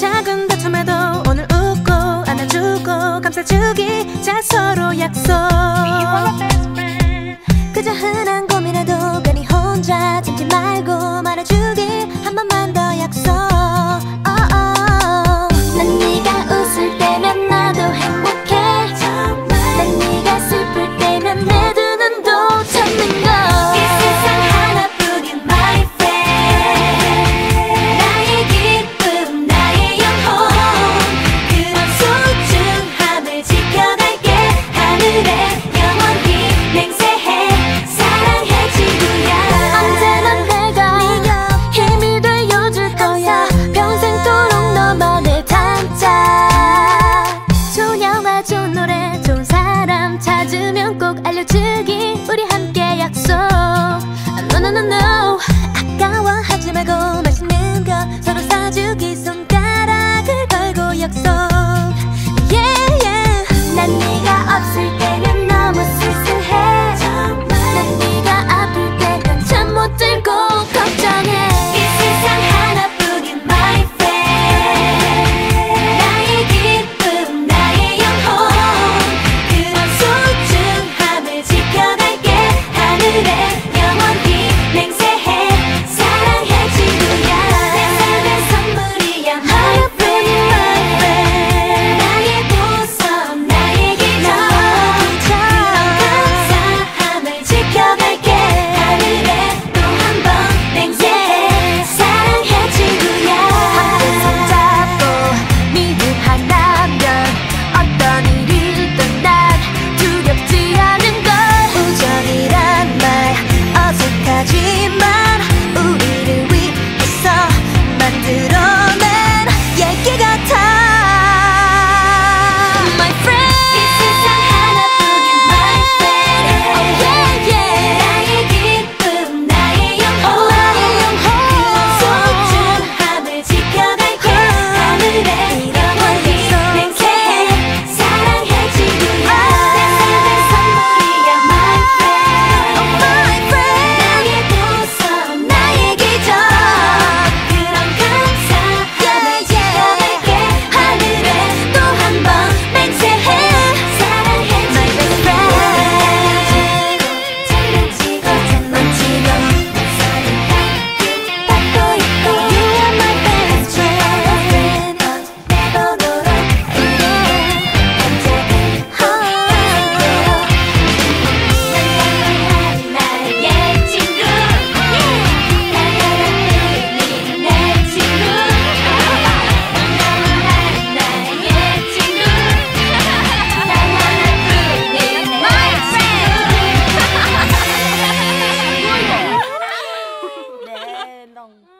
작은 다툼에도 오늘 웃고 안아주고 감싸주기 자 서로 약속. 늦으면 꼭 알려주기. 우리 함께 약속. 아, no no no no. 弄。